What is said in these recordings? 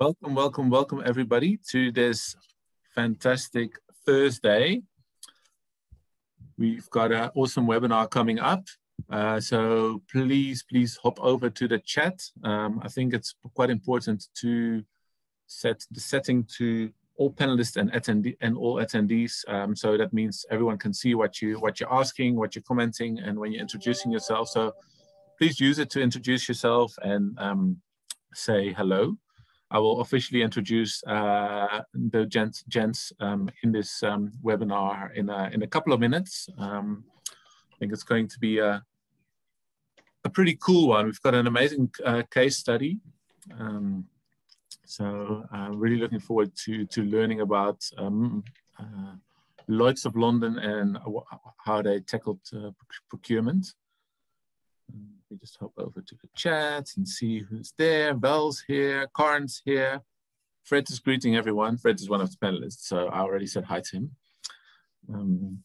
Welcome, welcome, welcome everybody to this fantastic Thursday. We've got an awesome webinar coming up. Uh, so please, please hop over to the chat. Um, I think it's quite important to set the setting to all panelists and attendee and all attendees. Um, so that means everyone can see what you what you're asking, what you're commenting, and when you're introducing yourself. So please use it to introduce yourself and um, say hello. I will officially introduce uh, the gents, gents um, in this um, webinar in a, in a couple of minutes. Um, I think it's going to be a, a pretty cool one. We've got an amazing uh, case study. Um, so I'm really looking forward to, to learning about um, uh, Lloyds of London and how they tackled uh, procurement. We just hop over to the chat and see who's there. Belle's here, Karn's here. Fred is greeting everyone. Fred is one of the panelists, so I already said hi to him. Um,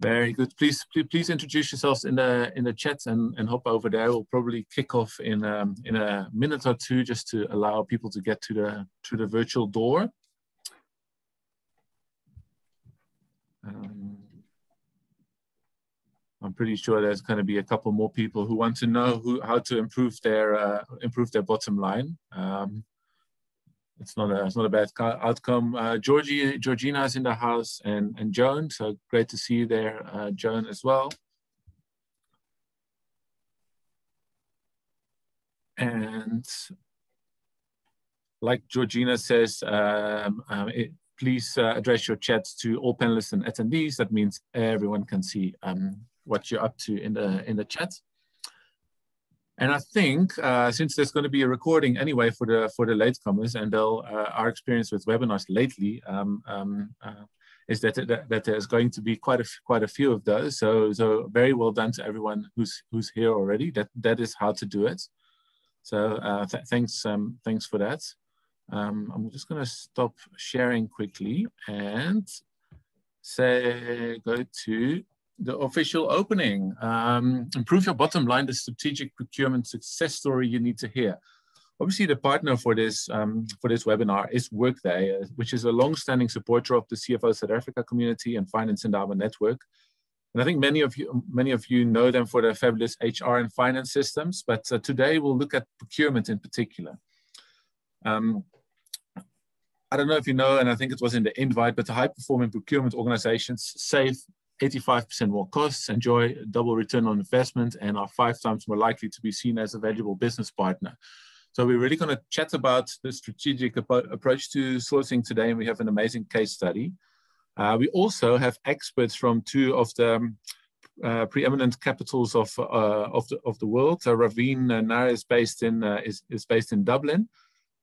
very good. Please, please, please introduce yourselves in the in the chat and, and hop over there. We'll probably kick off in um, in a minute or two just to allow people to get to the to the virtual door. Um, I'm pretty sure there's going to be a couple more people who want to know who, how to improve their uh, improve their bottom line. Um, it's not a it's not a bad outcome. Uh, Georgie Georgina is in the house and and Joan, so great to see you there, uh, Joan as well. And like Georgina says, um, um, it, please uh, address your chats to all panelists and attendees. That means everyone can see um, what you're up to in the in the chat. And I think uh, since there's going to be a recording anyway for the for the latecomers, and they'll, uh, our experience with webinars lately um, um, uh, is that, that, that there's going to be quite a quite a few of those. So so very well done to everyone who's who's here already. That that is how to do it. So uh, th thanks um, thanks for that. Um, I'm just going to stop sharing quickly and say go to the official opening. Um, improve your bottom line, the strategic procurement success story you need to hear. Obviously, the partner for this um, for this webinar is Workday, uh, which is a long-standing supporter of the CFO South Africa community and Finance Endowment Network. And I think many of you many of you know them for their fabulous HR and finance systems. But uh, today we'll look at procurement in particular. Um, I don't know if you know, and I think it was in the invite, but the high-performing procurement organizations save 85% more costs, enjoy double return on investment, and are five times more likely to be seen as a valuable business partner. So we're really going to chat about the strategic approach to sourcing today, and we have an amazing case study. Uh, we also have experts from two of the um, uh, preeminent capitals of uh, of the of the world. Uh, Raveen Nair is based in uh, is is based in Dublin,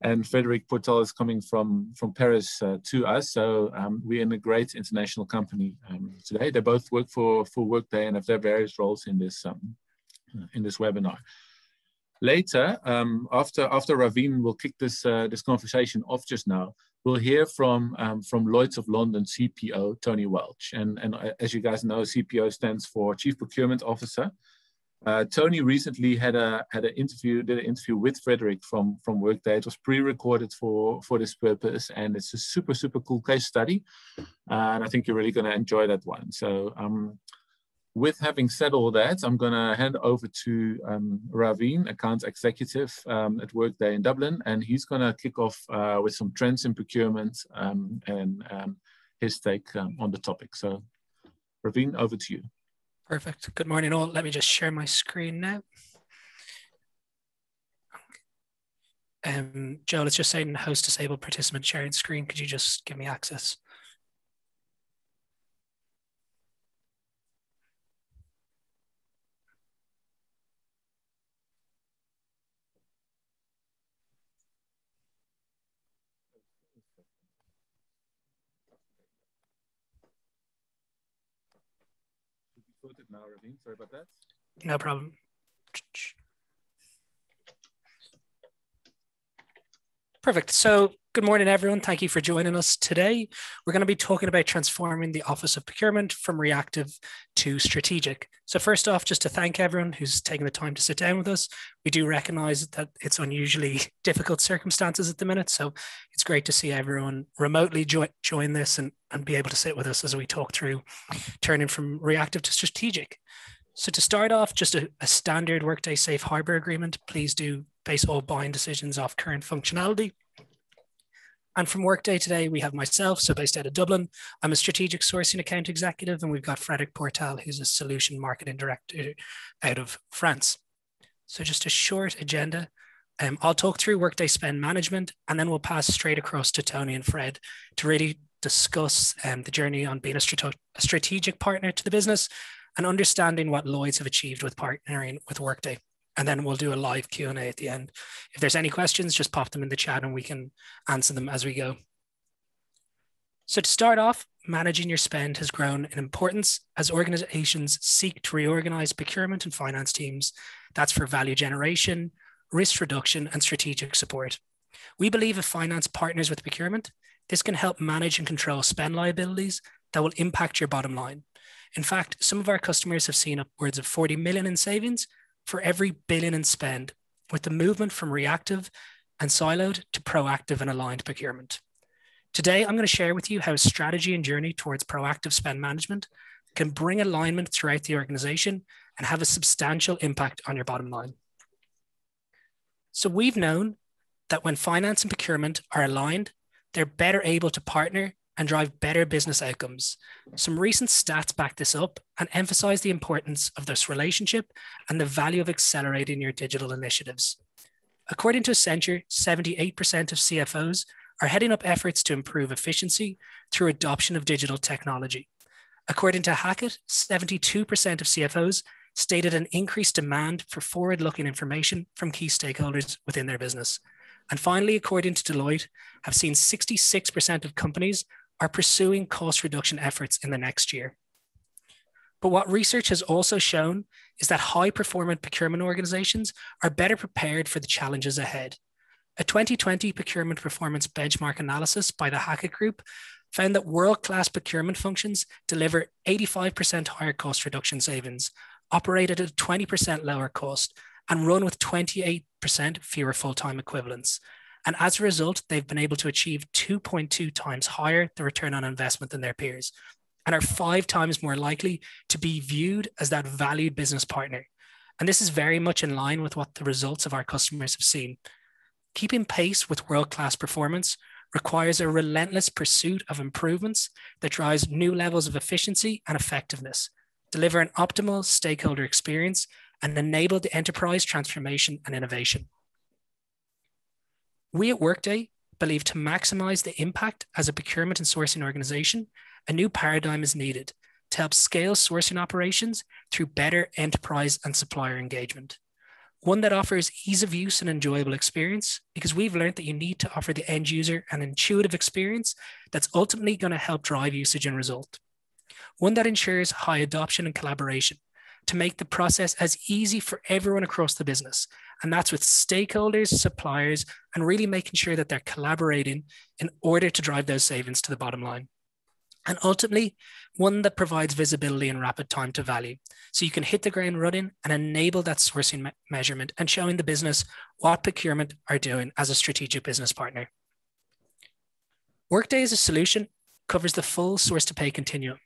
and Frederic Portal is coming from from Paris uh, to us. So um, we're in a great international company um, today. They both work for for Workday and have their various roles in this um, in this webinar. Later, um, after after Raveen will kick this uh, this conversation off just now, we'll hear from um, from Lloyds of London CPO Tony Welch, and and uh, as you guys know, CPO stands for Chief Procurement Officer. Uh, Tony recently had a had an interview, did an interview with Frederick from from Workday. It was pre-recorded for for this purpose, and it's a super super cool case study, uh, and I think you're really going to enjoy that one. So, um, with having said all that, I'm going to hand over to um, Raveen, account executive um, at Workday in Dublin, and he's going to kick off uh, with some trends in procurement um, and um, his take um, on the topic. So, Raveen, over to you. Perfect. Good morning, all. Let me just share my screen now. Um, Joe, let's just say host disabled participant sharing screen. Could you just give me access? Raveen. Sorry about that. No problem. Perfect. So, good morning, everyone. Thank you for joining us today. We're going to be talking about transforming the Office of Procurement from reactive to strategic. So, first off, just to thank everyone who's taken the time to sit down with us. We do recognize that it's unusually difficult circumstances at the minute. So, it's great to see everyone remotely jo- join this and, and be able to sit with us as we talk through turning from reactive to strategic. So, to start off, just a, a standard Workday Safe Harbor agreement. Please do base all buying decisions off current functionality and from Workday today, we have myself, so based out of Dublin. I'm a strategic sourcing account executive, and we've got Frederic Portal, who's a solution marketing director out of France. So just a short agenda. Um, I'll talk through Workday spend management, and then we'll pass straight across to Tony and Fred to really discuss um, the journey on being a, strate- a strategic partner to the business and understanding what Lloyd's have achieved with partnering with Workday and then we'll do a live Q&A at the end. If there's any questions, just pop them in the chat and we can answer them as we go. So to start off, managing your spend has grown in importance as organizations seek to reorganize procurement and finance teams. That's for value generation, risk reduction, and strategic support. We believe if finance partners with procurement, this can help manage and control spend liabilities that will impact your bottom line. In fact, some of our customers have seen upwards of 40 million in savings for every billion in spend, with the movement from reactive and siloed to proactive and aligned procurement. Today, I'm going to share with you how strategy and journey towards proactive spend management can bring alignment throughout the organization and have a substantial impact on your bottom line. So we've known that when finance and procurement are aligned, they're better able to partner and drive better business outcomes. Some recent stats back this up and emphasize the importance of this relationship and the value of accelerating your digital initiatives. According to Accenture, 78% of CFOs are heading up efforts to improve efficiency through adoption of digital technology. According to Hackett, 72% of CFOs stated an increased demand for forward looking information from key stakeholders within their business. And finally, according to Deloitte, have seen 66% of companies are pursuing cost reduction efforts in the next year. But what research has also shown is that high performing procurement organizations are better prepared for the challenges ahead. A 2020 procurement performance benchmark analysis by the Hackett Group found that world class procurement functions deliver 85% higher cost reduction savings, operate at a 20% lower cost, and run with 28% fewer full time equivalents. And as a result, they've been able to achieve 2.2 times higher the return on investment than their peers and are five times more likely to be viewed as that valued business partner. And this is very much in line with what the results of our customers have seen. Keeping pace with world class performance requires a relentless pursuit of improvements that drives new levels of efficiency and effectiveness, deliver an optimal stakeholder experience, and enable the enterprise transformation and innovation. We at Workday believe to maximize the impact as a procurement and sourcing organization, a new paradigm is needed to help scale sourcing operations through better enterprise and supplier engagement. One that offers ease of use and enjoyable experience, because we've learned that you need to offer the end user an intuitive experience that's ultimately going to help drive usage and result. One that ensures high adoption and collaboration to make the process as easy for everyone across the business and that's with stakeholders, suppliers, and really making sure that they're collaborating in order to drive those savings to the bottom line. And ultimately, one that provides visibility and rapid time to value. So you can hit the ground running and enable that sourcing me- measurement and showing the business what procurement are doing as a strategic business partner. Workday as a solution covers the full source to pay continuum.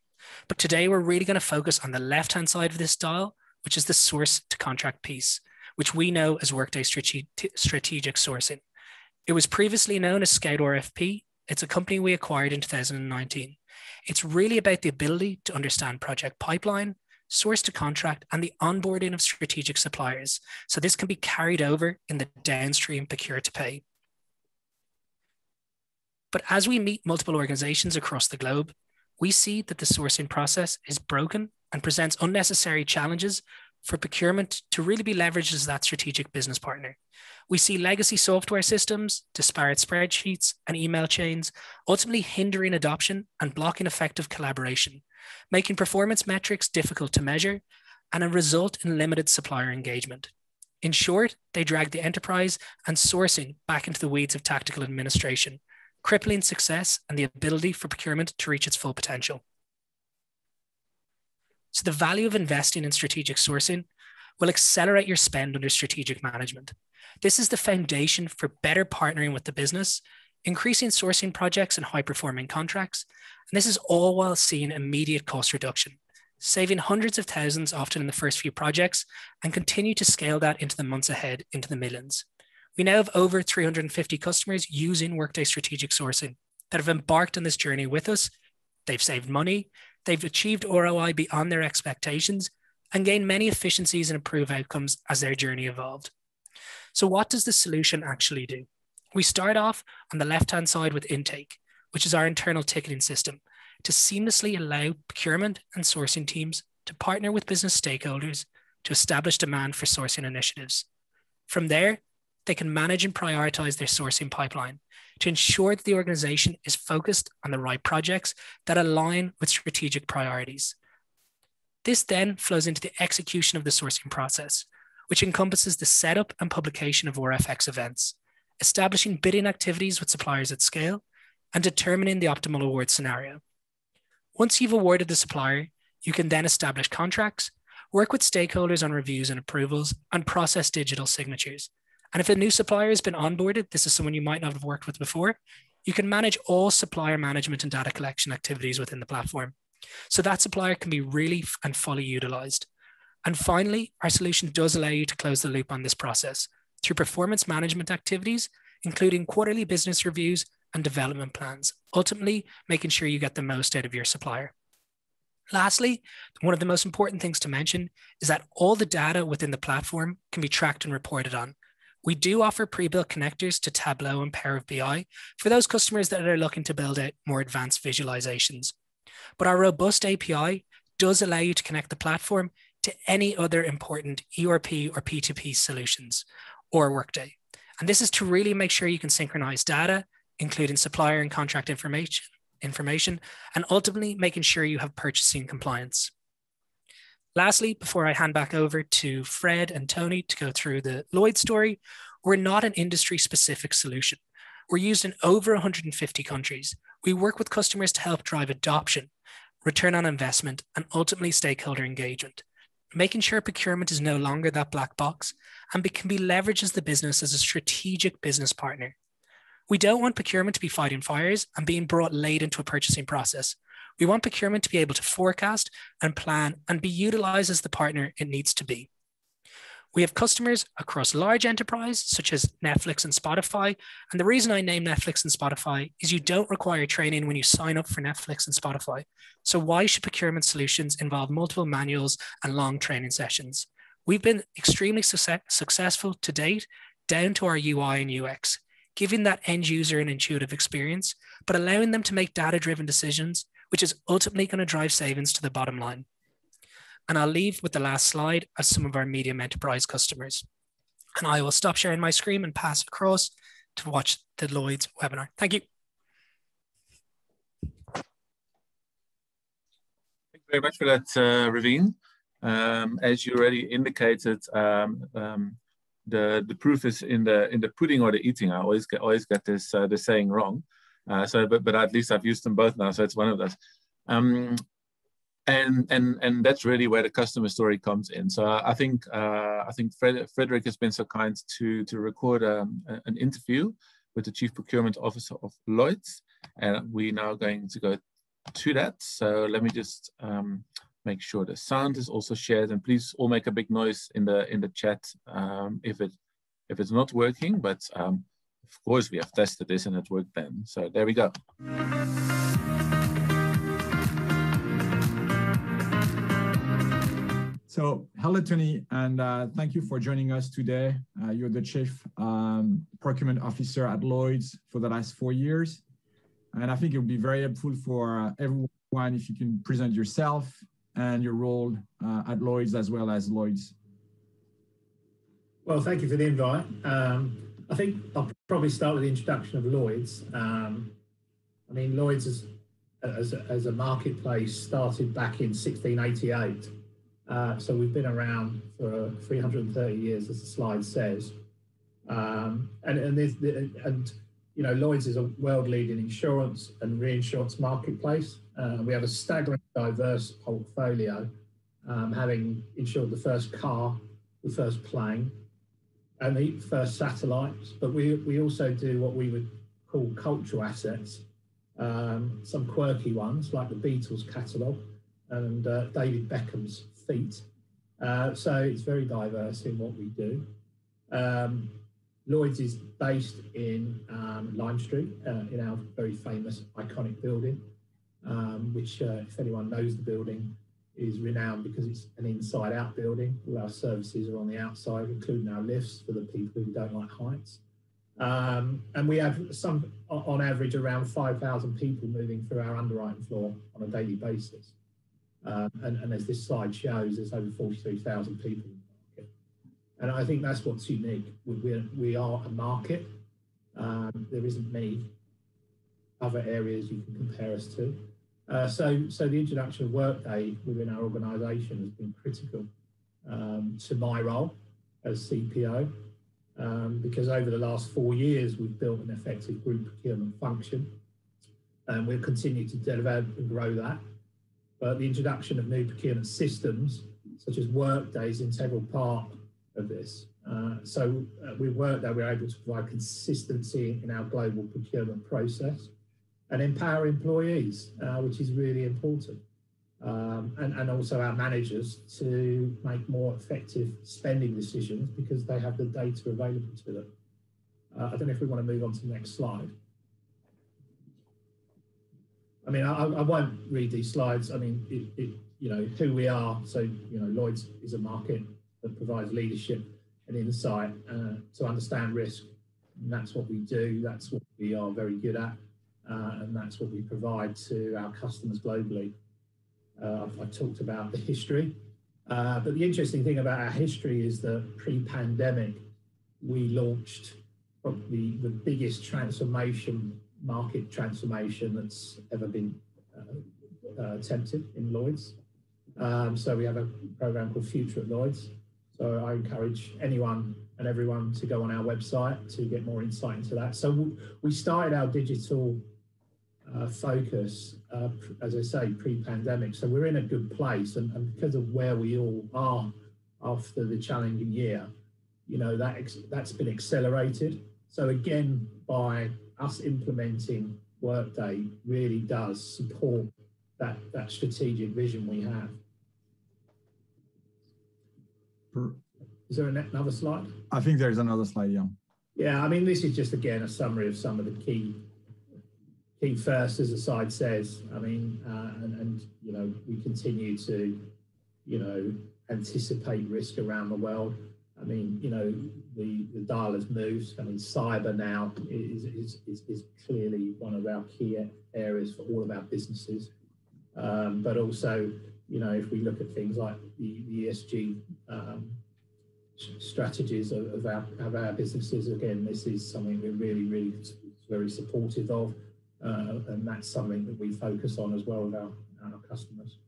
But today we're really going to focus on the left hand side of this dial, which is the source to contract piece which we know as Workday Strategic Sourcing. It was previously known as Scout RFP. It's a company we acquired in 2019. It's really about the ability to understand project pipeline, source to contract, and the onboarding of strategic suppliers. So this can be carried over in the downstream procure to pay. But as we meet multiple organizations across the globe, we see that the sourcing process is broken and presents unnecessary challenges for procurement to really be leveraged as that strategic business partner. We see legacy software systems, disparate spreadsheets, and email chains ultimately hindering adoption and blocking effective collaboration, making performance metrics difficult to measure and a result in limited supplier engagement. In short, they drag the enterprise and sourcing back into the weeds of tactical administration, crippling success and the ability for procurement to reach its full potential. So, the value of investing in strategic sourcing will accelerate your spend under strategic management. This is the foundation for better partnering with the business, increasing sourcing projects and high performing contracts. And this is all while seeing immediate cost reduction, saving hundreds of thousands often in the first few projects, and continue to scale that into the months ahead into the millions. We now have over 350 customers using Workday Strategic Sourcing that have embarked on this journey with us. They've saved money, they've achieved ROI beyond their expectations, and gained many efficiencies and improved outcomes as their journey evolved. So, what does the solution actually do? We start off on the left hand side with intake, which is our internal ticketing system to seamlessly allow procurement and sourcing teams to partner with business stakeholders to establish demand for sourcing initiatives. From there, they can manage and prioritize their sourcing pipeline to ensure that the organization is focused on the right projects that align with strategic priorities. This then flows into the execution of the sourcing process, which encompasses the setup and publication of ORFX events, establishing bidding activities with suppliers at scale, and determining the optimal award scenario. Once you've awarded the supplier, you can then establish contracts, work with stakeholders on reviews and approvals, and process digital signatures. And if a new supplier has been onboarded, this is someone you might not have worked with before, you can manage all supplier management and data collection activities within the platform. So that supplier can be really and fully utilized. And finally, our solution does allow you to close the loop on this process through performance management activities, including quarterly business reviews and development plans, ultimately making sure you get the most out of your supplier. Lastly, one of the most important things to mention is that all the data within the platform can be tracked and reported on. We do offer pre-built connectors to Tableau and Power BI for those customers that are looking to build out more advanced visualizations. But our robust API does allow you to connect the platform to any other important ERP or P2P solutions or Workday. And this is to really make sure you can synchronize data, including supplier and contract information, information, and ultimately making sure you have purchasing compliance. Lastly, before I hand back over to Fred and Tony to go through the Lloyd story, we're not an industry specific solution. We're used in over 150 countries. We work with customers to help drive adoption, return on investment, and ultimately stakeholder engagement making sure procurement is no longer that black box and can be leveraged as the business as a strategic business partner. We don't want procurement to be fighting fires and being brought late into a purchasing process. We want procurement to be able to forecast and plan and be utilized as the partner it needs to be. We have customers across large enterprise, such as Netflix and Spotify. And the reason I name Netflix and Spotify is you don't require training when you sign up for Netflix and Spotify. So why should procurement solutions involve multiple manuals and long training sessions? We've been extremely success- successful to date down to our UI and UX, giving that end user an intuitive experience, but allowing them to make data driven decisions, which is ultimately going to drive savings to the bottom line. And I'll leave with the last slide as some of our medium enterprise customers. And I will stop sharing my screen and pass it across to watch the Lloyd's webinar. Thank you. Thank you very much for that, uh, Raveen. Um, as you already indicated, um, um, the the proof is in the in the pudding or the eating. I always get always get this uh, the saying wrong. Uh, so, but but at least I've used them both now, so it's one of those. Um, and and and that's really where the customer story comes in. So I think uh, I think Fred, Frederick has been so kind to to record um, an interview with the Chief Procurement Officer of Lloyd's, and we're now going to go to that. So let me just um, make sure the sound is also shared, and please all make a big noise in the in the chat um, if it if it's not working. But um, of course we have tested this and it worked then. So there we go. So hello, Tony, and uh, thank you for joining us today. Uh, you're the Chief um, Procurement Officer at Lloyd's for the last four years. And I think it would be very helpful for uh, everyone if you can present yourself and your role uh, at Lloyd's as well as Lloyd's. Well, thank you for the invite. Um, I think I'll probably start with the introduction of Lloyd's. Um, I mean, Lloyd's as, as, as a marketplace started back in 1688 uh, so we've been around for 330 years, as the slide says. Um, and and, and you know, Lloyd's is a world-leading insurance and reinsurance marketplace. Uh, we have a staggering diverse portfolio, um, having insured the first car, the first plane, and the first satellites. But we, we also do what we would call cultural assets, um, some quirky ones like the Beatles catalogue and uh, David Beckham's feet. Uh, so it's very diverse in what we do. Um, Lloyd's is based in um, Lime Street, uh, in our very famous iconic building, um, which, uh, if anyone knows the building, is renowned because it's an inside out building. All our services are on the outside, including our lifts for the people who don't like heights. Um, and we have some, on average, around 5,000 people moving through our underwriting floor on a daily basis. Um, and, and, as this slide shows, there's over 43,000 people and I think that's what's unique. We're, we are a market. Um, there isn't many other areas you can compare us to. Uh, so, so the introduction of Workday within our organisation has been critical um, to my role as CPO, um, because over the last four years we've built an effective group procurement function, and we'll continue to develop and grow that. But the introduction of new procurement systems, such as Workday, is integral part of this. Uh, so uh, we worked that we're able to provide consistency in our global procurement process and empower employees, uh, which is really important. Um, and, and also our managers to make more effective spending decisions because they have the data available to them. Uh, I don't know if we want to move on to the next slide. I mean, I, I won't read these slides. I mean, it, it, you know, who we are. So, you know, Lloyd's is a market that provides leadership and insight uh, to understand risk. And that's what we do. That's what we are very good at. Uh, and that's what we provide to our customers globally. Uh, I've, I've, talked about the history. Uh, but the interesting thing about our history is that pre-pandemic, we launched probably the biggest transformation, market transformation that's ever been uh, attempted in Lloyd's. Um, so we have a program called Future at Lloyd's, so I encourage anyone and everyone to go on our website to get more insight into that. So we started our digital uh, focus, uh, as I say, pre-pandemic. So we're in a good place, and, and, because of where we all are after the challenging year, you know that that's been accelerated. So again, by us implementing Workday, really does support that that strategic vision we have. Is there another slide? I think there's another slide, yeah. Yeah, I mean, this is just again a summary of some of the key key first, as the side says. I mean, uh, and, and you know, we continue to, you know, anticipate risk around the world. I mean, you know, the, the dial has moved. I mean, cyber now is, is, is, is clearly one of our key areas for all of our businesses. Um, but also, you know, if we look at things like the, the ESG um, strategies of, of, our, of our businesses, again, this is something we're really, really very supportive of. Uh, and that's something that we focus on as well with our, our customers.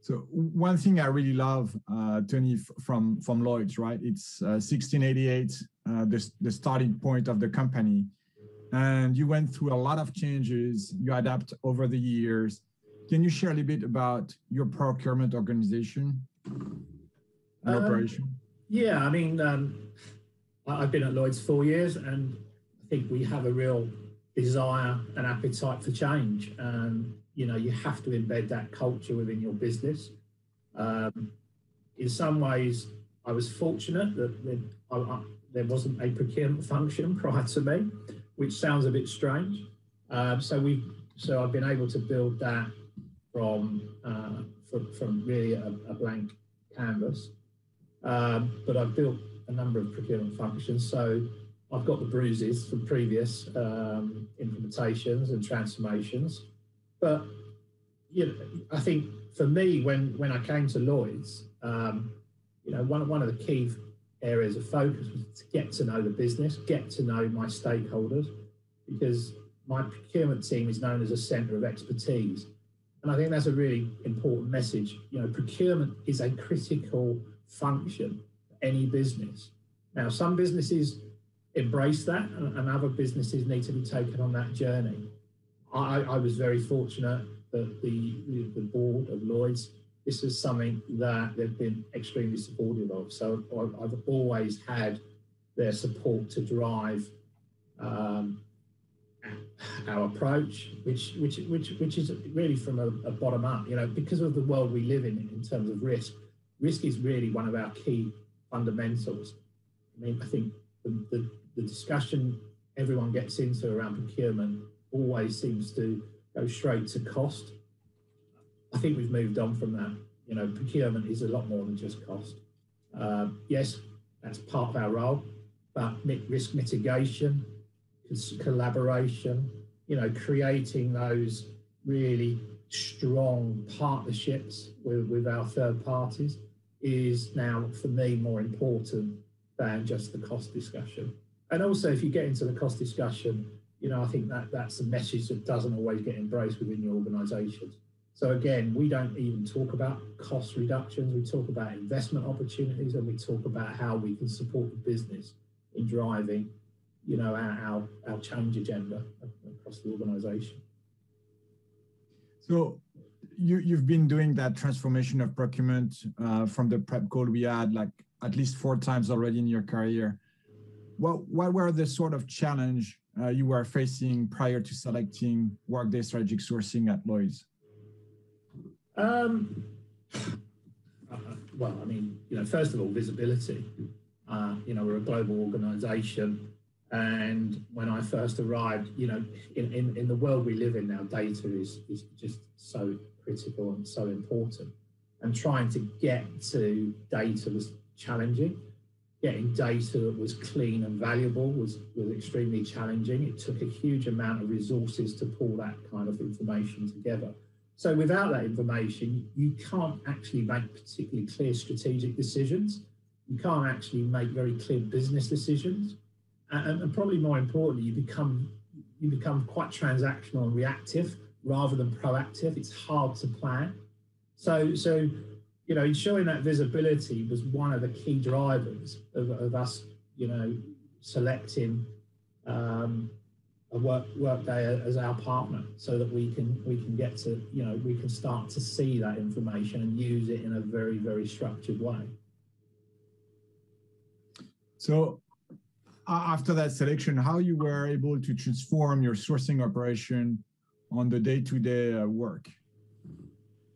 So one thing I really love, uh, Tony, from from Lloyd's, right? It's uh, 1688, uh, the the starting point of the company, and you went through a lot of changes. You adapt over the years. Can you share a little bit about your procurement organization and um, operation? Yeah, I mean, um, I've been at Lloyd's four years, and I think we have a real desire and appetite for change. And you know, you have to embed that culture within your business. Um, in some ways, I was fortunate that there, I, there, wasn't a procurement function prior to me, which sounds a bit strange. Um, so we, so I've been able to build that from uh, from, from, really a, a blank canvas. Um, but I've built a number of procurement functions, so I've got the bruises from previous um, implementations and transformations. But you know, I think for me, when when I came to Lloyd's, um, you know, one one of the key areas of focus was to get to know the business, get to know my stakeholders, because my procurement team is known as a centre of expertise. And I think that's a really important message. You know, procurement is a critical function for any business. Now, some businesses embrace that, and other businesses need to be taken on that journey. I, I was very fortunate that the, the board of Lloyd's, this is something that they've been extremely supportive of. So I've always had their support to drive um, our approach, which which which which is really from a, a, bottom up. You know, because of the world we live in in terms of risk, risk is really one of our key fundamentals. I mean, I think the, the, the discussion everyone gets into around procurement always seems to go straight to cost. I think we've moved on from that. You know, procurement is a lot more than just cost. Uh, yes, that's part of our role, but risk mitigation, collaboration, you know, creating those really strong partnerships with, with our third parties is now, for me, more important than just the cost discussion. And also, if you get into the cost discussion, you know, I think that that's a message that doesn't always get embraced within your organisations. So again, we don't even talk about cost reductions. We talk about investment opportunities, and we talk about how we can support the business in driving, you know, our our, our change agenda across the organisation. So you you've been doing that transformation of procurement uh, from the prep call we had like at least four times already in your career. What what were the sort of challenge uh, you were facing prior to selecting Workday Strategic Sourcing at Lloyd's? Um, uh, well, I mean, you know, first of all, visibility. Uh, you know, we're a global organisation, and when I first arrived, you know, in, in, in the world we live in now, data is is just so critical and so important. And trying to get to data was challenging getting data that was clean and valuable was, was extremely challenging. It took a huge amount of resources to pull that kind of information together. So without that information, you can't actually make particularly clear strategic decisions. You can't actually make very clear business decisions. And, and probably more importantly, you become you become quite transactional and reactive rather than proactive. It's hard to plan. So so you know, ensuring that visibility was one of the key drivers of, of us, you know, selecting um, a work workday as our partner, so that we can we can get to you know we can start to see that information and use it in a very very structured way. So, after that selection, how you were able to transform your sourcing operation on the day to day work?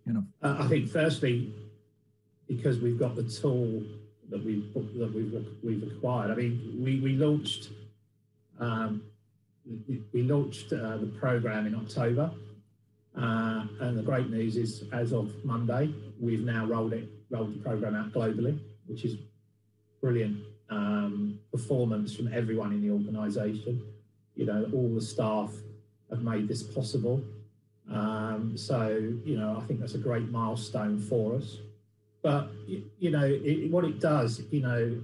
You know, uh, I think firstly because we've got the tool that we've that we've we've acquired. I mean, we we launched um, we, launched uh, the program in October, uh, and the great news is, as of Monday, we've now rolled it rolled the program out globally, which is brilliant um, performance from everyone in the organisation. You know, all the staff have made this possible. Um, so, you know, I think that's a great milestone for us. But you know it, what it does, you know,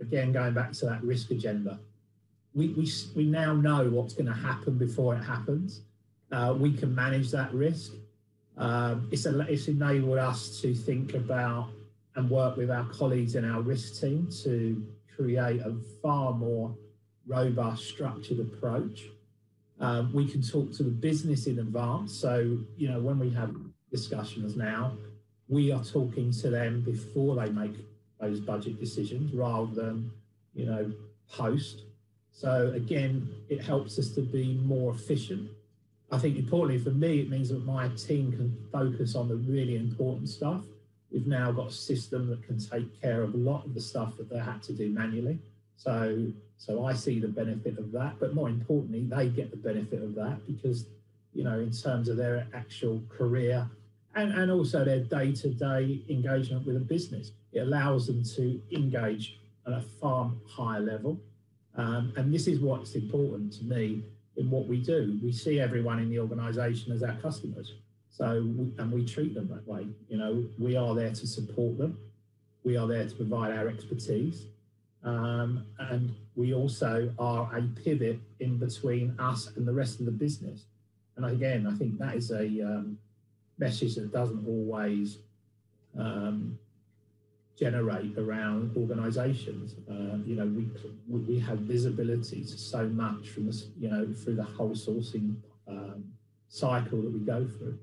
again going back to that risk agenda, we we we now know what's going to happen before it happens. Uh, we can manage that risk. Um, it's a, it's enabled us to think about and work with our colleagues in our risk team to create a far more robust, structured approach. Um, we can talk to the business in advance. So, you know, when we have discussions now, we are talking to them before they make those budget decisions rather than, you know, post. So again, it helps us to be more efficient. I think importantly for me, it means that my team can focus on the really important stuff. We've now got a system that can take care of a lot of the stuff that they had to do manually. So, so I see the benefit of that, but more importantly, they get the benefit of that because, you know, in terms of their actual career and, and also their day to day engagement with a business. It allows them to engage at a far higher level. Um, and this is what's important to me in what we do. We see everyone in the organization as our customers. So, we, and we treat them that way. You know, we are there to support them. We are there to provide our expertise. Um, and we also are a pivot in between us and the rest of the business. And again, I think that is a, um, message that doesn't always um, generate around organisations. Uh, you know, we, we have visibility to so much from this, you know, through the whole sourcing um, cycle that we go through.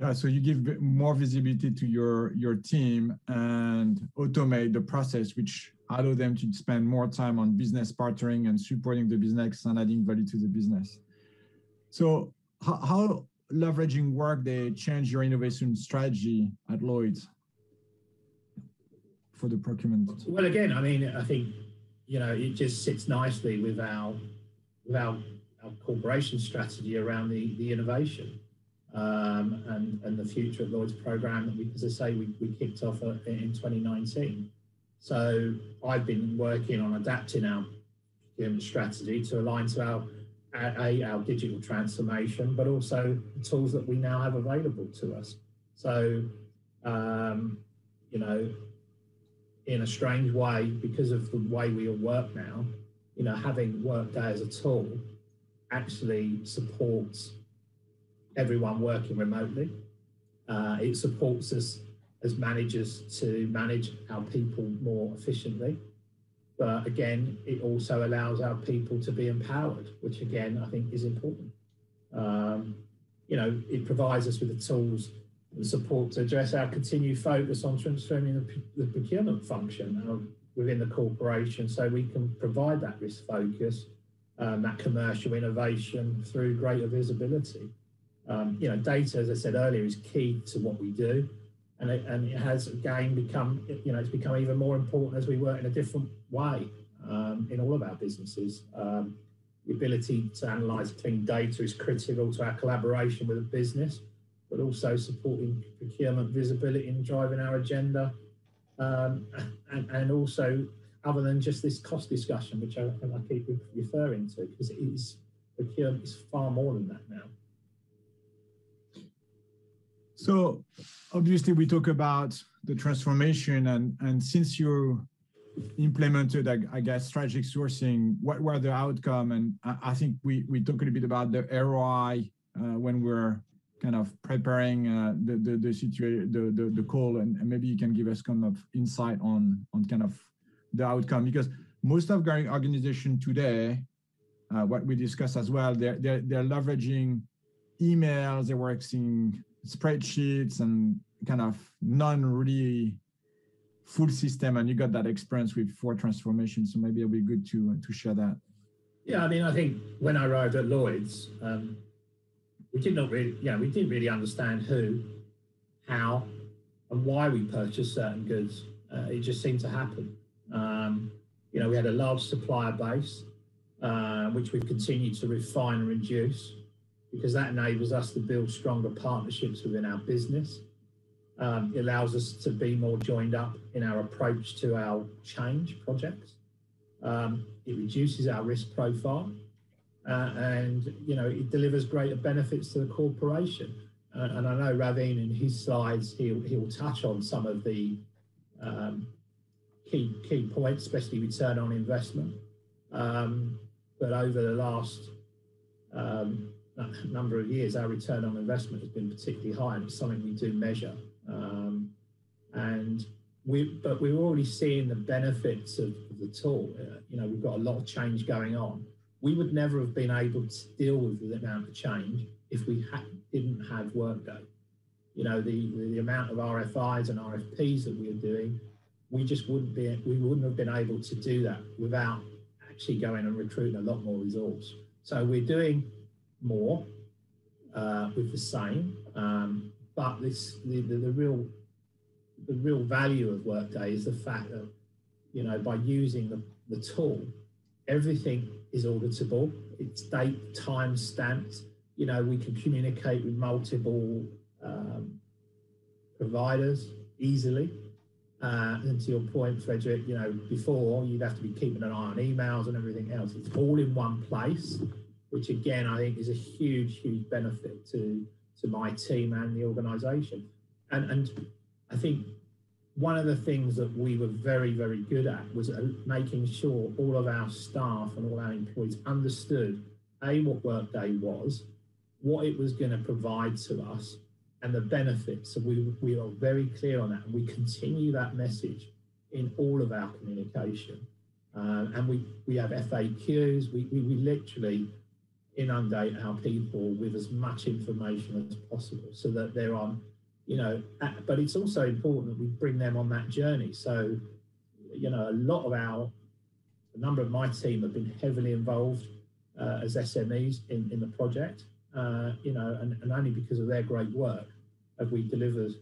Yeah, so you give more visibility to your your team and automate the process, which allow them to spend more time on business partnering and supporting the business and adding value to the business. So how, how leveraging work, Workday change your innovation strategy at Lloyd's for the procurement? Well, again, I mean, I think you know it just sits nicely with our with our, our corporation strategy around the the innovation um, and, and the Future of Lloyd's program that we, as I say, we, we kicked off uh, in 2019. So I've been working on adapting our procurement strategy to align to our, a, our digital transformation, but also the tools that we now have available to us. So, um, you know, in a strange way, because of the way we all work now, you know, having Workday as a tool actually supports everyone working remotely. Uh, it supports us as managers to manage our people more efficiently. But again, it also allows our people to be empowered, which again, I think is important. Um, you know, it provides us with the tools and support to address our continued focus on transforming the, the procurement function uh, within the corporation so we can provide that risk focus, um, that commercial innovation through greater visibility. Um, you know, data, as I said earlier, is key to what we do. And it, and it has again become, you know, it's become even more important as we work in a different way um, in all of our businesses. Um, the ability to analyse clean data is critical to our collaboration with a business, but also supporting procurement visibility and driving our agenda. Um, and, and also, other than just this cost discussion, which I, I keep referring to, because it is procurement is far more than that now. So obviously we talk about the transformation and, and since you implemented, I, guess, strategic sourcing, what were the outcome? And I, think we, we talked a bit about the ROI uh, when we're kind of preparing uh, the, the, the situation, the, the, the call, and, and, maybe you can give us kind of insight on, on kind of the outcome because most of our organization today, uh, what we discussed as well, they're, they're, they're leveraging emails, they're working spreadsheets and kind of non really full system and you got that experience with four transformations so maybe it'll be good to to share that. Yeah i mean i think when i arrived at lloyd's um, we did not really yeah we didn't really understand who how and why we purchased certain goods. Uh, it just seemed to happen. Um, you know we had a large supplier base uh, which we've continued to refine and reduce because that enables us to build stronger partnerships within our business. Um, it allows us to be more joined up in our approach to our change projects. Um, it reduces our risk profile, uh, and you know it delivers greater benefits to the corporation. Uh, and I know Raveen in his slides he'll he'll touch on some of the um, key key points, especially return on investment. Um, but over the last um, number of years, our return on investment has been particularly high, and it's something we do measure. Um, and we, but we're already seeing the benefits of, the tool. Uh, you know, we've got a lot of change going on. We would never have been able to deal with the amount of change if we ha- didn't have Workday. You know, the, the, amount of RFIs and RFPs that we are doing, we just wouldn't be, we wouldn't have been able to do that without actually going and recruiting a lot more resource. So we're doing more uh, with the same. Um, but this the, the, the, real the real value of Workday is the fact that you know by using the, the tool, everything is auditable. It's date time stamped. You know we can communicate with multiple um, providers easily. Uh, and to your point, Frederick, you know, before you'd have to be keeping an eye on emails and everything else. It's all in one place which again I think is a huge, huge benefit to to my team and the organisation. And and I think one of the things that we were very, very good at was uh, making sure all of our staff and all our employees understood a what Workday was, what it was going to provide to us, and the benefits. So we, we are very clear on that and we continue that message in all of our communication. Uh, and we, we have FAQs, we, we, we literally inundate our people with as much information as possible so that they're on, you know, but it's also important that we bring them on that journey. So, you know, a lot of our, a number of my team have been heavily involved uh, as SMEs in, in the project, uh, you know, and, and only because of their great work have we delivered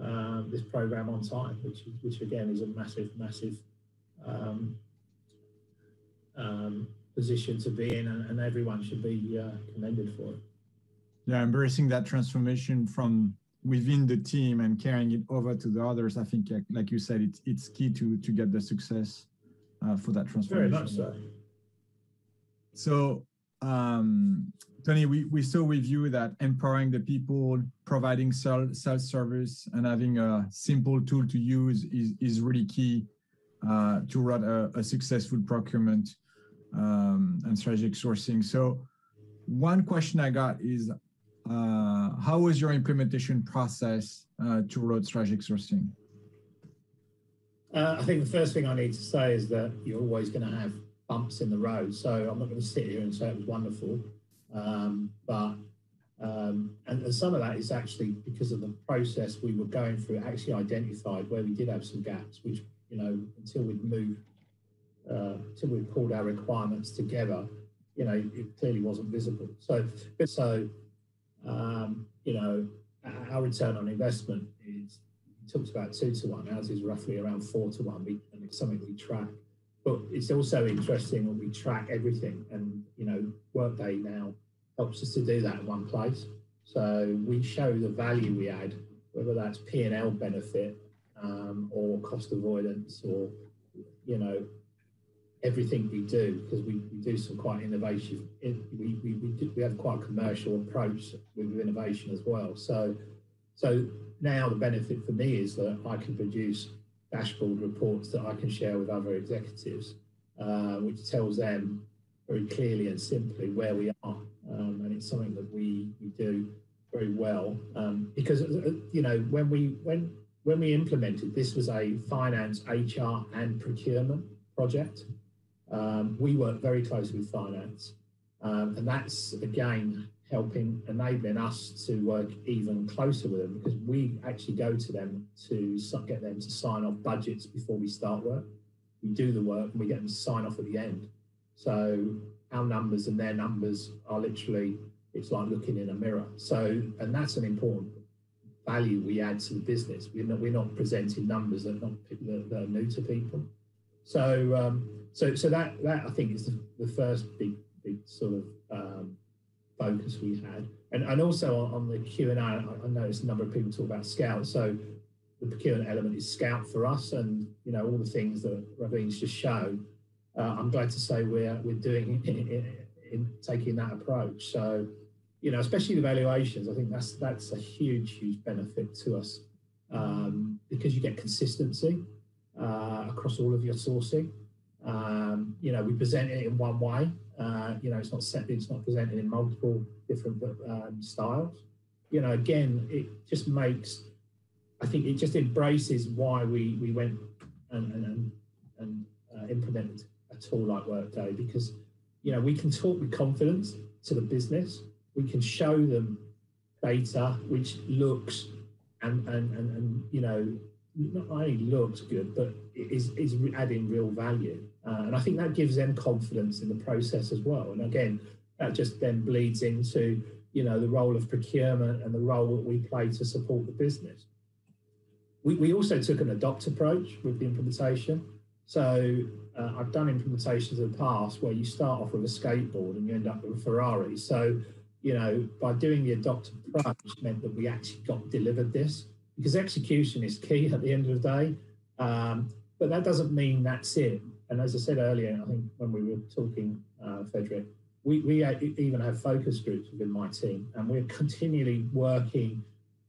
um, this program on time, which, which again is a massive, massive um, um, position to be in, and, and everyone should be uh, commended for it. Yeah, embracing that transformation from within the team and carrying it over to the others. I think, like you said, it's it's key to to get the success uh, for that transformation. Very much so. So, um, Tony, we, we saw with you that empowering the people, providing self-service, and having a simple tool to use is, is really key uh, to run a, a successful procurement um, and strategic sourcing. So one question I got is, uh, how was your implementation process uh, to road strategic sourcing? Uh, I think the first thing I need to say is that you're always going to have bumps in the road. So I'm not going to sit here and say it was wonderful, um, but um, and, and, some of that is actually because of the process we were going through. Actually identified where we did have some gaps, which you know until we'd moved uh, until we pulled our requirements together, you know, it clearly wasn't visible. So, so um, you know, our return on investment is talks about two to one. Ours is roughly around four to one, and it's something we track. But it's also interesting when we track everything, and you know, Workday now helps us to do that in one place. So we show the value we add, whether that's P and L benefit um, or cost avoidance, or you know, everything we do because we, we do some quite innovation. We, we, we, do, we have quite a commercial approach with innovation as well. So, so now the benefit for me is that I can produce dashboard reports that I can share with other executives, uh, which tells them very clearly and simply where we are. Um, and it's something that we, we do very well um, because uh, you know when we when when we implemented this was a finance, HR, and procurement project. Um, we work very closely with finance, um, and that's again helping enabling us to work even closer with them because we actually go to them to get them to sign off budgets before we start work. We do the work and we get them to sign off at the end. So our numbers and their numbers are literally it's like looking in a mirror. So and that's an important value we add to the business. We're not we're not presenting numbers that are not that, that are new to people. So um, so so that that I think is the, the first big big sort of um, focus we had, and and also on, on the Q and A, I noticed a number of people talk about Scout. So the procurement element is Scout for us, and you know all the things that Raveen's just shown. Uh, I'm glad to say we're we're doing in, in, in taking that approach. So you know, especially the valuations, I think that's that's a huge huge benefit to us um, because you get consistency uh, across all of your sourcing. Um, you know, we present it in one way. Uh, you know, it's not set, it's not presented in multiple different um, styles. You know, again, it just makes, I think it just embraces why we we went and and and uh, implemented a tool like Workday because you know we can talk with confidence to the business. We can show them data which looks and and and, and you know not only looks good, but is, is adding real value. Uh, and I think that gives them confidence in the process as well. And again, that just then bleeds into, you know, the role of procurement and the role that we play to support the business. We, we also took an adopt approach with the implementation. So uh, I've done implementations in the past where you start off with a skateboard and you end up with a Ferrari. So, you know, by doing the adopt approach meant that we actually got delivered this because execution is key at the end of the day. Um, but that doesn't mean that's it. And as I said earlier, I think when we were talking, uh, Frederick, we, we even have focus groups within my team, and we're continually working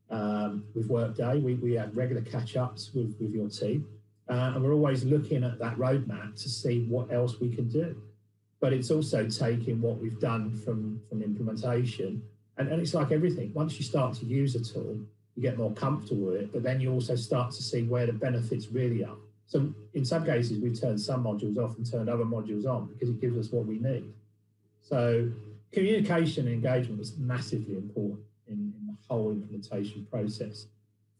um, with Workday. We, we have regular catch ups with, with your team, uh, and we're always looking at that roadmap to see what else we can do. But it's also taking what we've done from, from implementation And, and it's like everything. Once you start to use a tool, you get more comfortable with it, but then you also start to see where the benefits really are. So in some cases, we've turned some modules off and turned other modules on because it gives us what we need. So communication and engagement was massively important in, in the whole implementation process.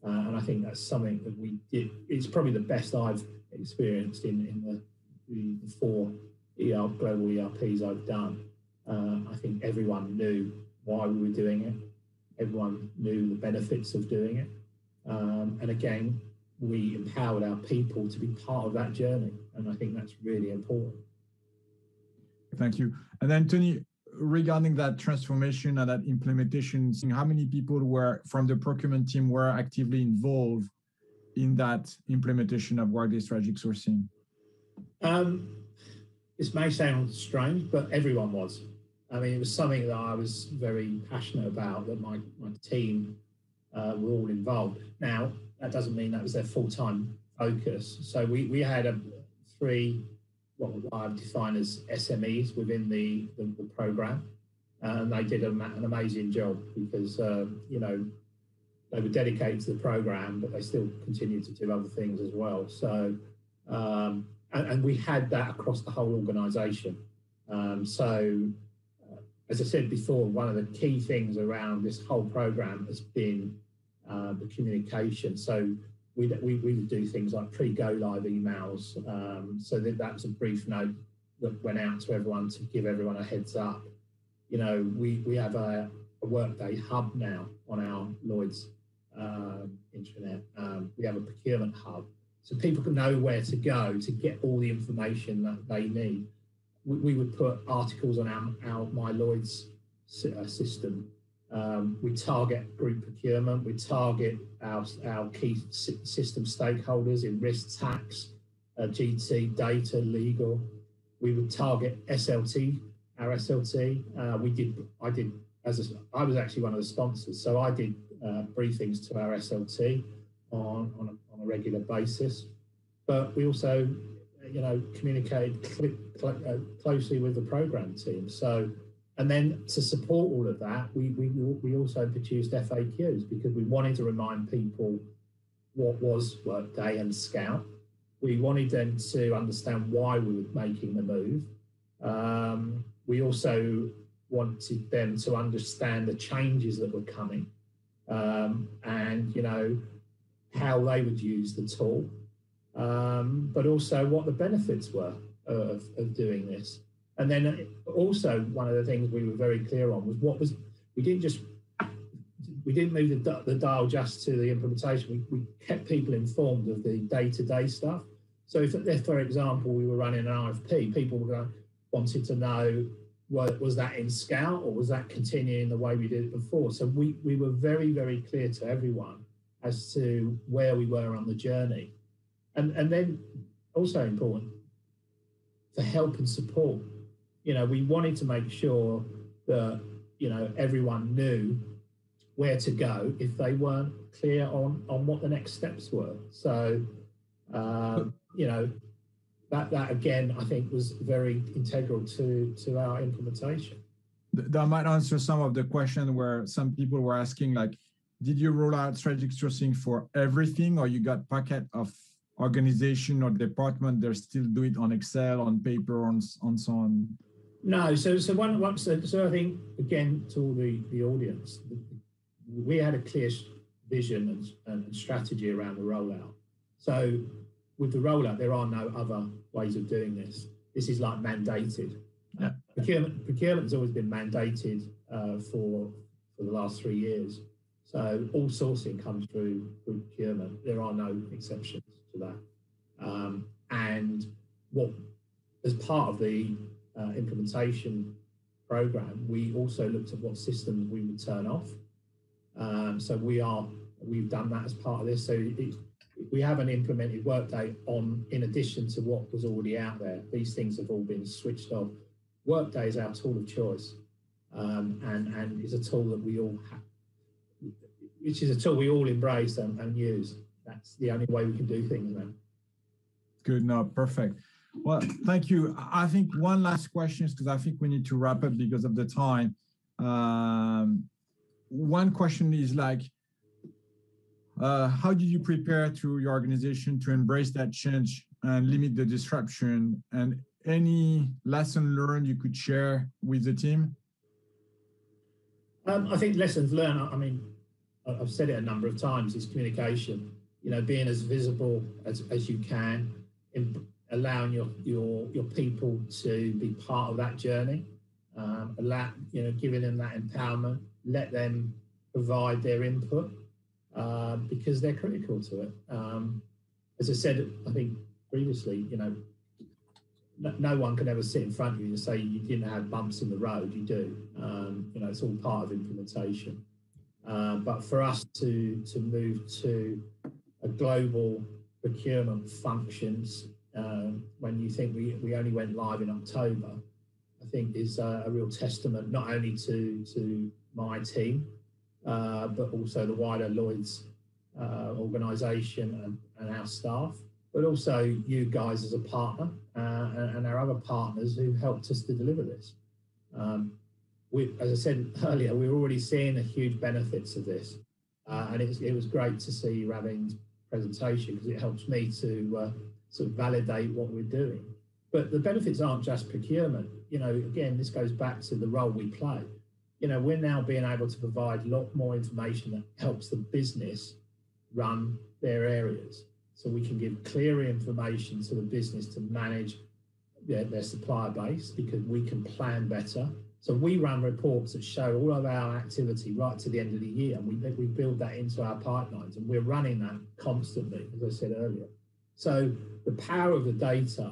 Uh, and I think that's something that we did. It's probably the best I've experienced in, in the, the, four ER, global ERPs I've done. Uh, I think everyone knew why we were doing it. Everyone knew the benefits of doing it. Um, and again, we empowered our people to be part of that journey. And I think that's really important. Thank you. And then, Tony, regarding that transformation and that implementation, how many people were from the procurement team were actively involved in that implementation of Workday Strategic Sourcing? Um, this may sound strange, but everyone was. I mean, it was something that I was very passionate about, that my, my team uh, were all involved. Now, that doesn't mean that was their full time focus. So we, we had a, three, what I've defined as SMEs within the, the, the program. And they did a, an amazing job because, uh, you know, they were dedicated to the program, but they still continued to do other things as well. So, um, and, and, we had that across the whole organisation. Um, so, uh, as I said before, one of the key things around this whole program has been uh, the communication. So we, we, we do things like pre-go live emails. Um, so that, that was a brief note that went out to everyone to give everyone a heads up. You know, we, we have a, a Workday hub now on our Lloyd's um, intranet. Um, we have a procurement hub. So people can know where to go to get all the information that they need. We, we would put articles on our, our My Lloyd's uh, system um, we target group procurement. We target our, our key system stakeholders in risk tax, uh, GT, data, legal. We would target SLT, our SLT. Uh, we did, I did, as a, I was actually one of the sponsors. So I did uh, briefings to our SLT on, on, a, on a regular basis. But we also, you know, cl uh, closely with the program team. So and then to support all of that, we, we, we also produced FAQs because we wanted to remind people what was Workday and Scout. We wanted them to understand why we were making the move. Um, we also wanted them to understand the changes that were coming um, and, you know, how they would use the tool, um, but also what the benefits were of, of doing this. And then also one of the things we were very clear on was what was we didn't just we didn't move the, the dial just to the implementation. We, we kept people informed of the day to day stuff. So if, if, for example, we were running an RFP, people were going, wanted to know what, was that in Scout or was that continuing the way we did it before? So we, we were very, very clear to everyone as to where we were on the journey. And, and then also important for help and support you know, we wanted to make sure that, you know, everyone knew where to go if they weren't clear on, on what the next steps were. So, um, you know, that, that again, I think was very integral to, to our implementation. That might answer some of the question where some people were asking, like, did you roll out strategic sourcing for everything or you got packet of organization or department that still do it on Excel, on paper, on, on so on? No, so so one, one so, so I think again to all the the audience, we had a clear vision and, and strategy around the rollout. So with the rollout, there are no other ways of doing this. This is like mandated. Yeah. Procurement procurement has always been mandated uh, for for the last three years. So all sourcing comes through, through procurement. There are no exceptions to that. Um, and what as part of the uh, implementation program, we also looked at what systems we would turn off. Um, so we are we've done that as part of this. So it, we haven't implemented Workday on in addition to what was already out there. These things have all been switched off. Workday is our tool of choice, um, and and is a tool that we all have, which is a tool we all embrace and, and use. That's the only way we can do things now. Good, no, perfect. Well, thank you. I think one last question, is because I think we need to wrap up because of the time. Um, one question is like, uh, how did you prepare to your organization to embrace that change and limit the disruption? And any lesson learned you could share with the team? Um, I think lessons learned. I mean, I've said it a number of times. Is communication. You know, being as visible as, as you can, in allowing your your your people to be part of that journey. Um, allow you know, giving them that empowerment. Let them provide their input uh, because they're critical to it. Um, as I said, I think previously, you know, no, no, one can ever sit in front of you and say you didn't have bumps in the road. You do. Um, you know, it's all part of implementation. Uh, but for us to to move to global procurement functions um, when you think we, we only went live in October, I think is a, a real testament not only to to my team uh, but also the wider Lloyd's uh, organisation and, and, our staff, but also you guys as a partner uh, and, and, our other partners who helped us to deliver this. Um, we, as I said earlier, we're already seeing the huge benefits of this, uh, and it was, it was great to see Ravin's presentation because it helps me to uh, sort of validate what we're doing. But the benefits aren't just procurement. You know, again, this goes back to the role we play you know, we're now being able to provide a lot more information that helps the business run their areas. So we can give clearer information to the business to manage their, their supplier base because we can plan better. So we run reports that show all of our activity right to the end of the year, and we, we build that into our pipelines, and we're running that constantly, as I said earlier. So the power of the data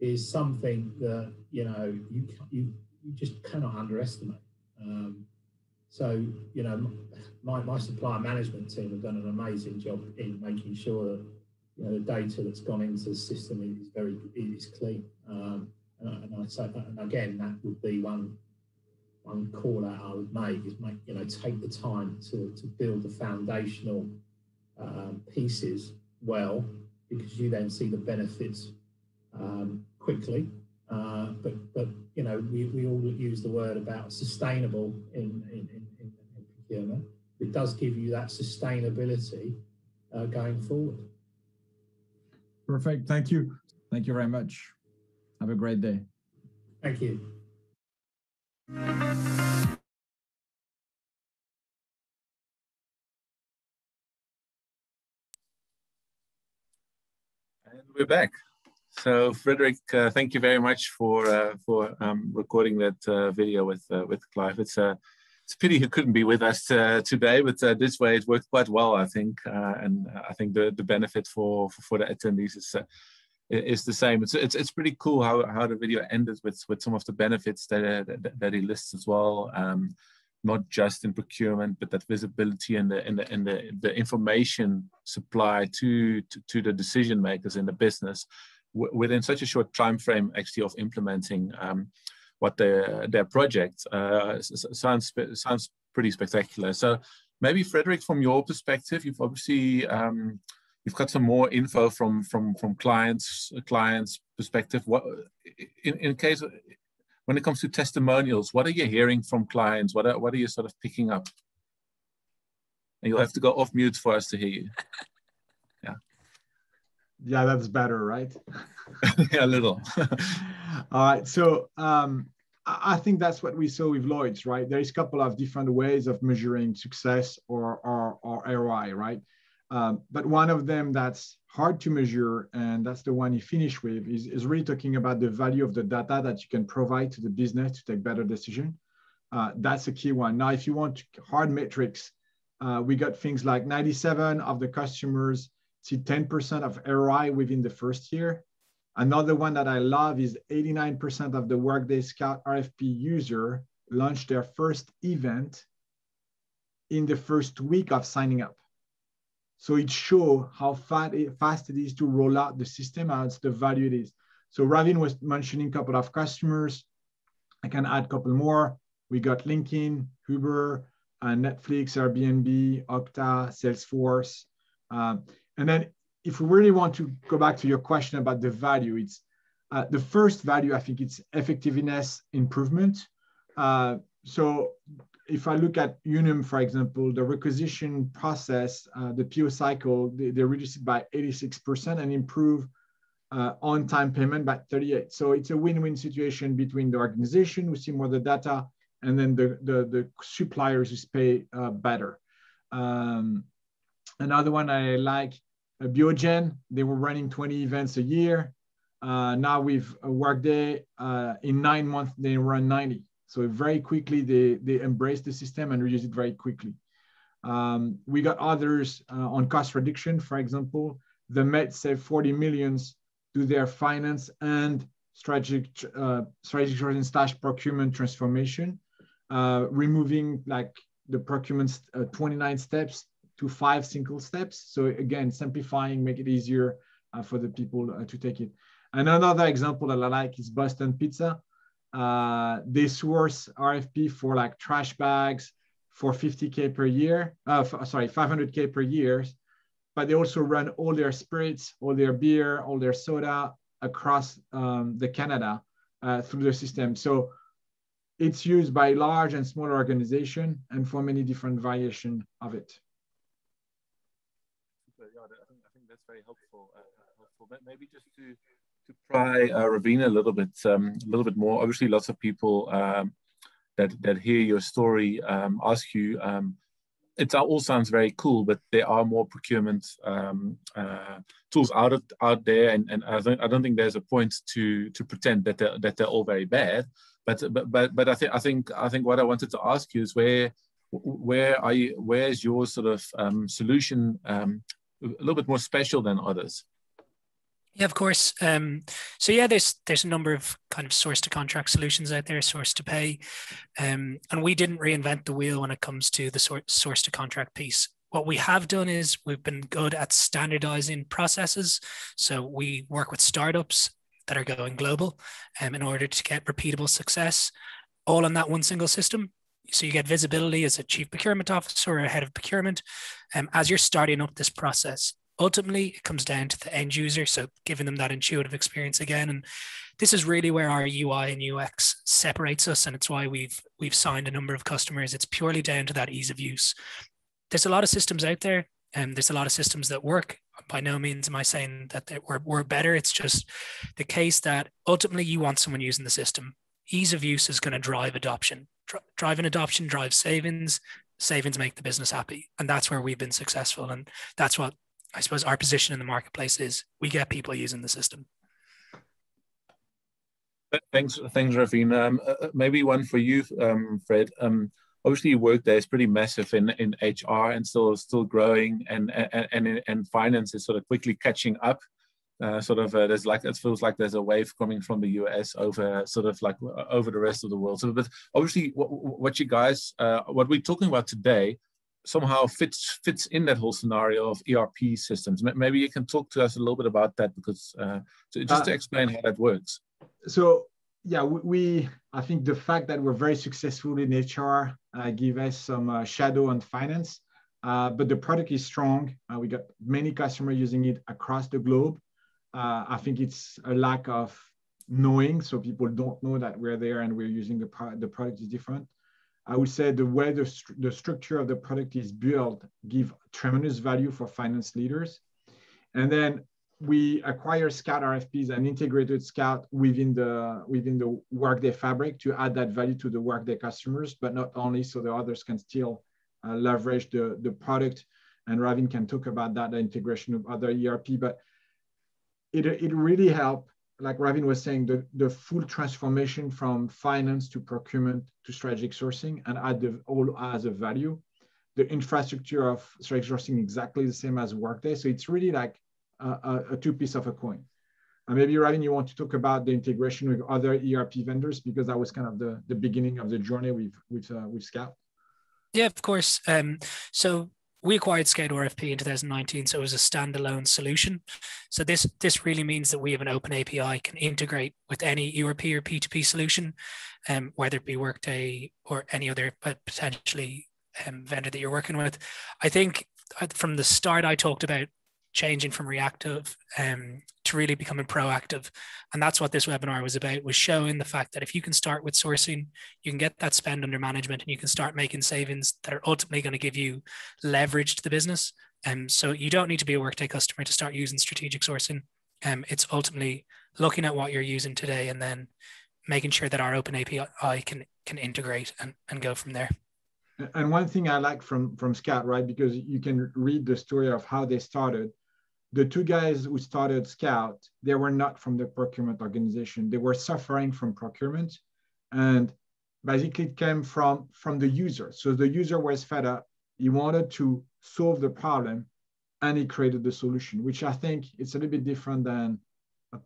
is something that you know you you, you just cannot underestimate. Um, so, you know, my, my supplier management team have done an amazing job in making sure that you know, the data that's gone into the system is very is clean. Um, and, and I say, and again, that would be one one call out I would make is make you know take the time to to build the foundational um, pieces well because you then see the benefits um, quickly uh, but but you know we, we all use the word about sustainable in, in, in, in procurement. It does give you that sustainability uh, going forward. Perfect. Thank you. Thank you very much. Have a great day. Thank you. And we're back. So, Frederick, uh, thank you very much for uh, for um, recording that uh, video with uh, with Clive. It's a uh, it's a pity he couldn't be with us uh, today, but this way it worked quite well, I think. and I think the, the benefit for, for, for the attendees is is the same. It's, it's it's pretty cool how, how the video ended with with some of the benefits that that, that he lists as well. Um, not just in procurement, but that visibility and the and the, and the, the information supply to, to to the decision makers in the business within such a short time frame actually of implementing um, what their their project uh, sounds sounds pretty spectacular. So maybe Frederick, from your perspective, you've obviously um, you've got some more info from from from clients clients perspective. What in in case when it comes to testimonials, what are you hearing from clients? What are what are you sort of picking up? And you'll have to go off mute for us to hear you. Yeah. Yeah, that's better, right? yeah, a little. All right. So um, I think that's what we saw with Lloyd's, right? There is a couple of different ways of measuring success or, or, or ROI, right? Um, but one of them that's hard to measure, and that's the one you finish with, is, is really talking about the value of the data that you can provide to the business to take better decision. Uh, that's a key one. Now, if you want hard metrics, uh, we got things like 97 of the customers see 10% of ROI within the first year. Another one that I love is 89% of the Workday Scout RFP user launched their first event in the first week of signing up. So it shows how fast it is to roll out the system and the value it is. So Ravin was mentioning a couple of customers. I can add a couple more. We got LinkedIn, Uber, uh, Netflix, Airbnb, Okta, Salesforce. Um, and then if we really want to go back to your question about the value, it's uh, the first value, I think it's effectiveness improvement. Uh, so if I look at Unum, for example, the requisition process, uh, the PO cycle, they, they reduce it by 86% and improve uh, on-time payment by 38. So it's a win-win situation between the organization who see more the data and then the, the, the suppliers who pay uh, better. Um, another one I like, uh, Biogen, they were running 20 events a year. Uh, now Workday, uh, in nine months, they run 90. So very quickly, they, they embrace the system and reuse it very quickly. Um, we got others uh, on cost reduction. For example, the Met save 40 millions to their finance and strategic uh, strategic sourcing slash procurement transformation, uh, removing like the procurement uh, 29 steps to five single steps. So again, simplifying, make it easier uh, for the people uh, to take it. And another example that I like is Boston Pizza. Uh, they source RFP for like trash bags for 50K per year, uh, sorry, 500K per year, but they also run all their spirits, all their beer, all their soda across um, the Canada uh, through the system. So it's used by large and small organization and for many different variation of it. Yeah, I think, I think that's very helpful. Uh, helpful. But maybe just to to pry uh, Ravina a little bit, um, a little bit more. Obviously, lots of people um, that that hear your story um, ask you. Um, it all sounds very cool, but there are more procurement um, uh, tools out of, out there, and, and I don't I don't think there's a point to to pretend that they're, that they're all very bad. But but but but I think I think I think what I wanted to ask you is where where are you? Where's your sort of um, solution a little bit more special than others? Yeah, of course. Um, so yeah, there's there's a number of kind of source to contract solutions out there, source to pay, um, and we didn't reinvent the wheel when it comes to the source source to contract piece. What we have done is we've been good at standardizing processes. So we work with startups that are going global, um, in order to get repeatable success, all on that one single system. So you get visibility as a chief procurement officer or a head of procurement, um, as you're starting up this process ultimately it comes down to the end user so giving them that intuitive experience again and this is really where our ui and ux separates us and it's why we've we've signed a number of customers. It's purely down to that ease of use. There's a lot of systems out there and there's a lot of systems that work. By no means am i saying that we're, we're better. It's just the case that ultimately you want someone using the system. Ease of use is going to drive adoption. Driving adoption drives savings. Savings make the business happy and that's where we've been successful and that's what I suppose our position in the marketplace is we get people using the system. Thanks, thanks, Ravina. Um, uh, uh, maybe one for you, um, Fred. Um, obviously, your work there is pretty massive in, in HR and still still growing, and and and, and finance is sort of quickly catching up. Uh, sort of uh, there's like it feels like there's a wave coming from the US over sort of like uh, over the rest of the world. So, but obviously, what, what you guys, uh, what we're talking about today somehow fits fits in that whole scenario of ERP systems. Maybe you can talk to us a little bit about that because uh, to, just uh, to explain how that works. So yeah, we, we, I think the fact that we're very successful in HR uh, give us some uh, shadow on finance, uh, but the product is strong. Uh, we got many customers using it across the globe. I think it's a lack of knowing, so people don't know that we're there and we're using the product. The product is different. I would say the way the, the structure of the product is built give tremendous value for finance leaders. And then we acquire Scout RFPs and integrated Scout within the within the Workday fabric to add that value to the Workday customers, but not only so the others can still uh, leverage the, the product. And Ravin can talk about that, the integration of other ERP, but it, it really helped like Ravin was saying, the, the full transformation from finance to procurement to strategic sourcing and add the all as a value. The infrastructure of strategic sourcing exactly the same as Workday. So it's really like a, a, a two piece of a coin. And maybe Ravin, you want to talk about the integration with other ERP vendors because that was kind of the, the beginning of the journey with with uh, with Scout. Yeah, of course. Um, so we acquired Scout RFP in 2019, so it was a standalone solution. So this this really means that we have an open API can integrate with any ERP or P2P solution, um, whether it be Workday or any other potentially um, vendor that you're working with. I think uh, from the start, I talked about changing from reactive um, to really becoming proactive. And that's what this webinar was about, was showing the fact that if you can start with sourcing, you can get that spend under management and you can start making savings that are ultimately going to give you leverage to the business. And um, so you don't need to be a Workday customer to start using strategic sourcing. Um, it's ultimately looking at what you're using today and then making sure that our open API can can integrate and, and go from there. And one thing I like from from Scout, right, because you can read the story of how they started the two guys who started Scout, they were not from the procurement organization. They were suffering from procurement. And basically it came from, from the user. So the user was fed up. He wanted to solve the problem and he created the solution, which I think it's a little bit different than a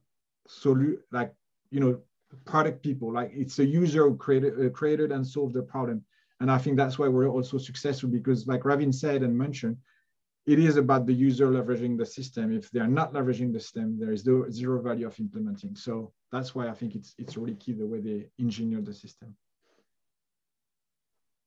solu- like, you know, product people. Like it's a user who created, uh, created and solved the problem. And I think that's why we're also successful because like Ravin said and mentioned, it is about the user leveraging the system. If they're not leveraging the system, there is no, zero value of implementing. So that's why I think it's it's really key the way they engineer the system.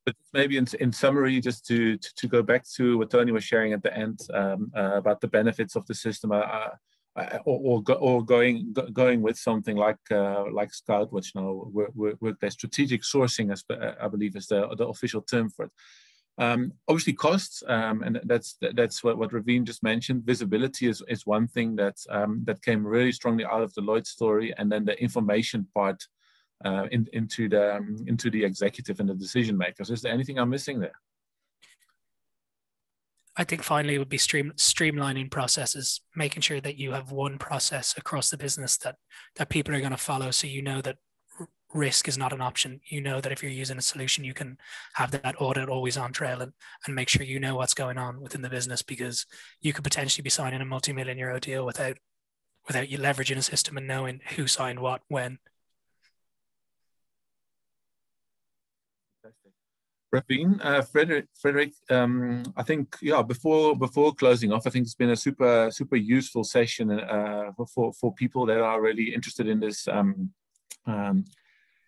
But maybe in, in summary, just to, to, to go back to what Tony was sharing at the end um, uh, about the benefits of the system, uh, uh, uh or or, go, or, going go, going with something like uh, like Scout, which now work, work, strategic sourcing, as I believe is the, the official term for it. Um, obviously, costs, um, and that's that's what, what Ravin just mentioned. Visibility is, is one thing that um, that came really strongly out of the Lloyd story, and then the information part uh, in, into the um, into the executive and the decision makers. Is there anything I'm missing there? I think finally it would be stream, streamlining processes, making sure that you have one process across the business that that people are going to follow, so you know that risk is not an option. You know that if you're using a solution, you can have that audit always on trail and, and make sure you know what's going on within the business because you could potentially be signing a multi-million euro deal without without you leveraging a system and knowing who signed what when. Ravin, uh, Frederick, Frederick um, I think yeah. Before before closing off, I think it's been a super super useful session uh, for for people that are really interested in this um, um,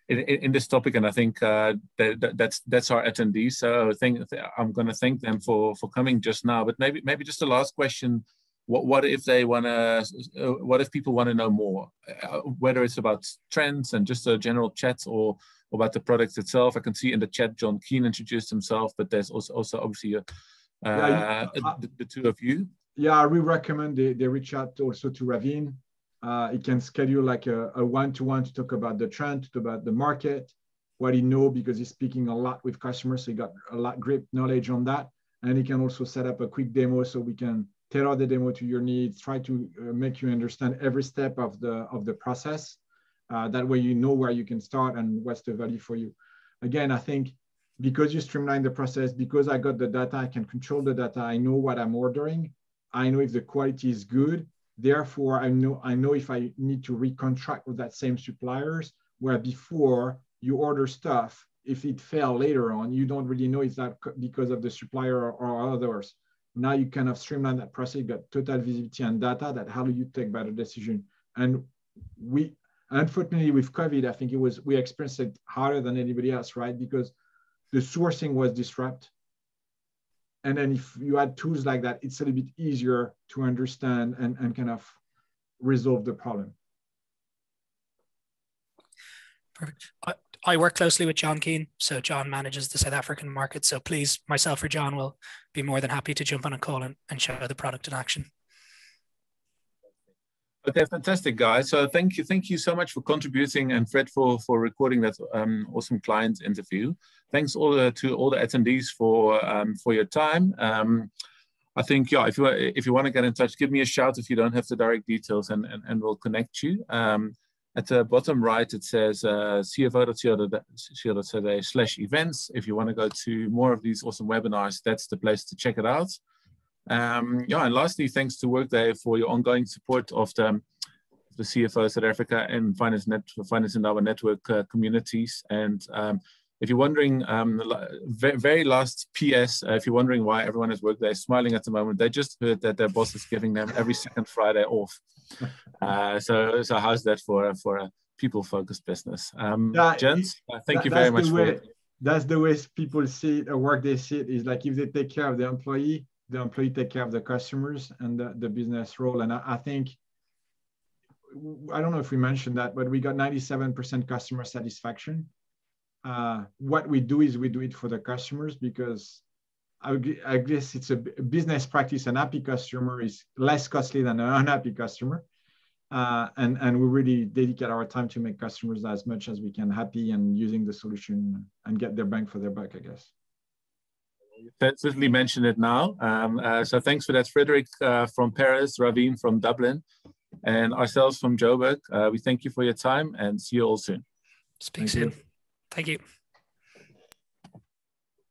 in, in, this topic, and I think uh, that, that's that's our attendees. So I think I'm going to thank them for for coming just now. But maybe maybe just a last question: What what if they want to? Uh, what if people want to know more? Uh, whether it's about trends and just a general chat, or about the product itself. I can see in the chat John Keen introduced himself, but there's also also obviously a, uh, yeah, the, the, two of you. Yeah, we recommend they, they reach out also to Ravin uh, he can schedule like a, a one-to-one to talk about the trend, to talk about the market, what he know because he's speaking a lot with customers. So he got a lot great knowledge on that. And he can also set up a quick demo so we can tailor the demo to your needs, try to uh, make you understand every step of the, of the process. Uh, that way you know where you can start and what's the value for you. Again, I think because you streamline the process, because I got the data, I can control the data, I know what I'm ordering, I know if the quality is good, Therefore, I know, I know if I need to recontract with that same suppliers, where before you order stuff, if it fell later on, you don't really know if that because of the supplier or, or others. Now you kind of streamline that process, you got total visibility and data that how do you take better decision? And we, unfortunately with COVID, I think it was, we experienced it harder than anybody else, right? Because the sourcing was disrupted and then if you add tools like that, it's a little bit easier to understand and, and kind of resolve the problem. Perfect. I, I work closely with John Keane. So John manages the South African market. So please, myself or John will be more than happy to jump on a call and, and show the product in action. Okay, fantastic, guys. So thank you, thank you so much for contributing, and Fred for for recording that um, awesome client interview. Thanks all uh, to all the attendees for um, for your time. Um, I think yeah, if you if you want to get in touch, give me a shout if you don't have the direct details, and and, and we'll connect you. Um, at the bottom right, it says uh, cfo.co.za slash events. If you want to go to more of these awesome webinars, that's the place to check it out. Um, yeah, and lastly, thanks to Workday for your ongoing support of the, the CFO South Africa and Finance, Net, Finance in our network uh, communities. And um, if you're wondering, um, very last PS, uh, if you're wondering why everyone at Workday is smiling at the moment, they just heard that their boss is giving them every second Friday off. Uh, so, so how's that for for a people-focused business? Um, Jens, uh, thank that, you very much way, That's the way people see it, or Workday see it, is like if they take care of the employee, the employee take care of the customers and the, the business role. And I, I think I don't know if we mentioned that, but we got 97% customer satisfaction. Uh, what we do is we do it for the customers because I, guess it's a business practice. An happy customer is less costly than an unhappy customer. Uh, and, and we really dedicate our time to make customers as much as we can happy and using the solution and get their bang for their buck, I guess. Certainly mentioned it now. Um, uh, so thanks for that, Frederick uh, from Paris, Ravin from Dublin, and ourselves from Joburg. Uh, we thank you for your time and see you all soon. Speak thank soon. You. Thank you.